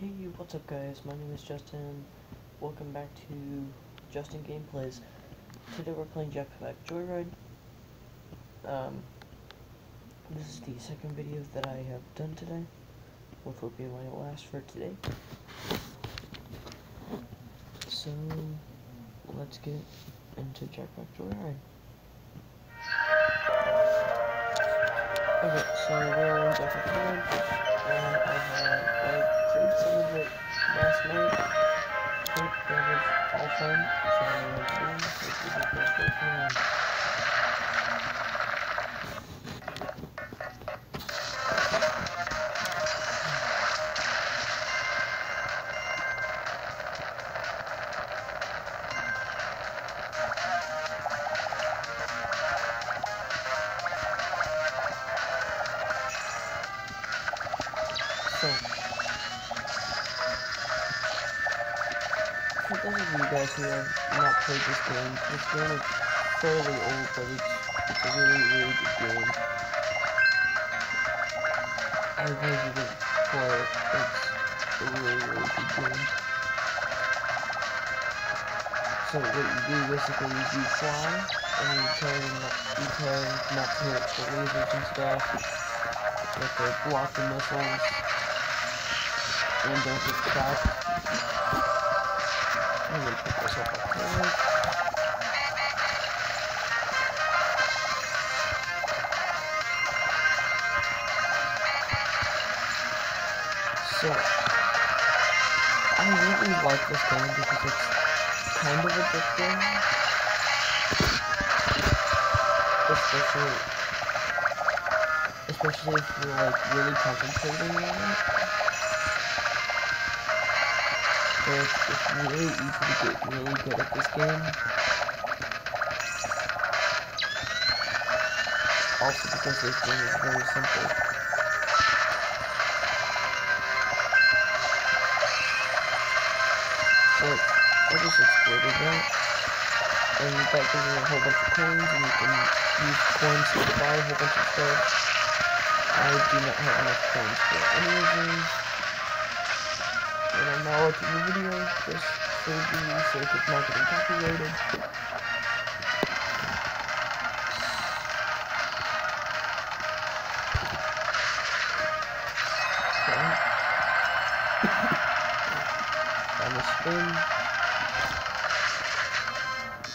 Hey, what's up guys? My name is Justin. Welcome back to Justin Gameplays. Today we're playing Jetpack Joyride. Um, this is the second video that I have done today, which will be my last for today. So, let's get into Jetpack Joyride. Okay, so we're in Jetpack Joyride, I you guys have not played this game, this game is fairly old, but it's, it's a really, really good game. I reviewed it for it. It's a really, really good game. So what you do basically is you fly, and you try not, you try not to hit the lasers and stuff. You have to block the missiles and don't get trapped. I'm gonna put this up. So, I really like this game because it's kind of addicting. Especially, especially if you're like really concentrating on it. It's, it's really easy to get really good at this game. Also because this game is very simple. So I just exploded that. And that gives you a whole bunch of coins and you can use coins to buy a whole bunch of stuff. I do not have enough coins for any of these. And I'm now watching the video just for the sake of not getting copyrighted. Okay. Time to spin.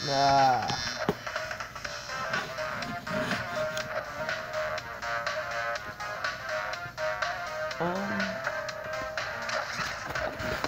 Nah.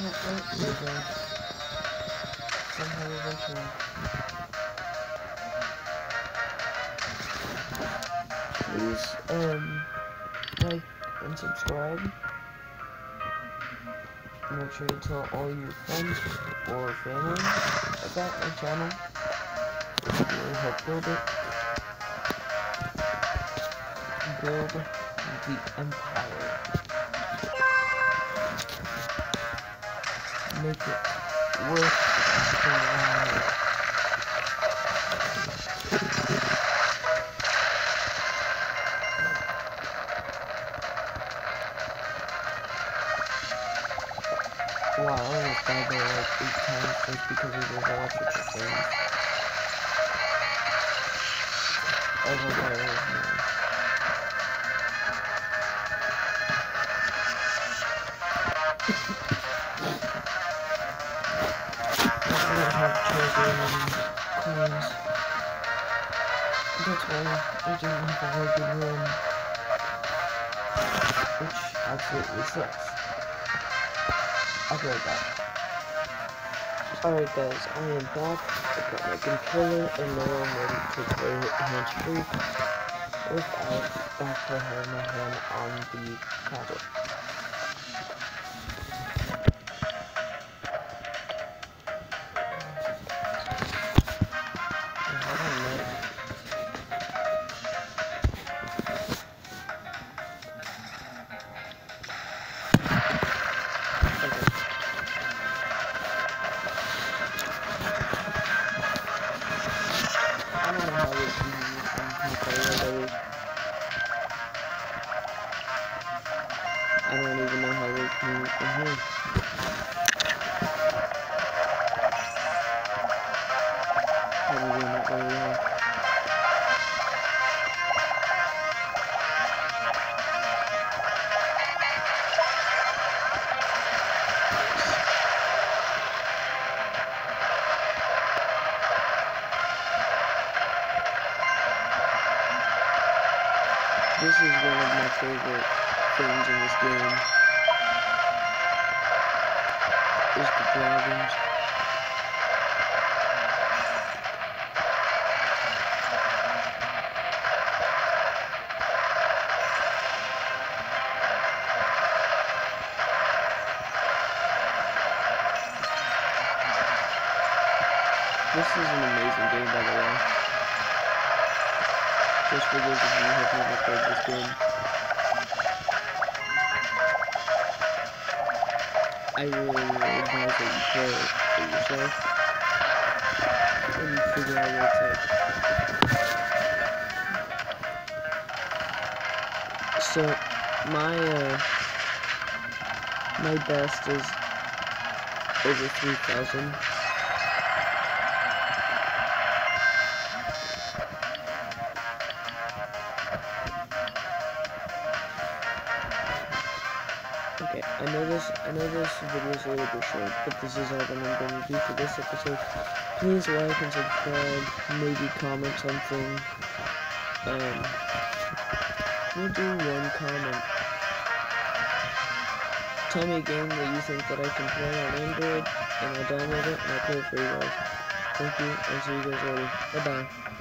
No, wait, there we go. Somehow eventually. Please, um, like and subscribe. Make sure you tell all your friends or family about my channel. It will really help build it. Build the empire. Make it while. Wow, I almost died there like eight times just because of those electrical things. I was like, treasure. That's why I didn't have a very good run. Which absolutely sucks. I'll be right back. Alright guys, I am back. I got my controller and now I'm ready to play hands free. without actually having my hand on the console. I is one of my favorite things in this game is the dragons. This is an amazing game, by the way. Just for those of you who have never played this game. I really, really advise that you play it yourself and figure out what it's like. So, my, uh, my best is over 3,000. Okay, I know this I know this video is a little bit short, but this is all that I'm going to do for this episode. Please like and subscribe, maybe comment something. Um we'll do one comment. Tell me a game that you think that I can play on Android, and I'll download it and I'll play it for you guys. Thank you, and see you guys later. Bye bye.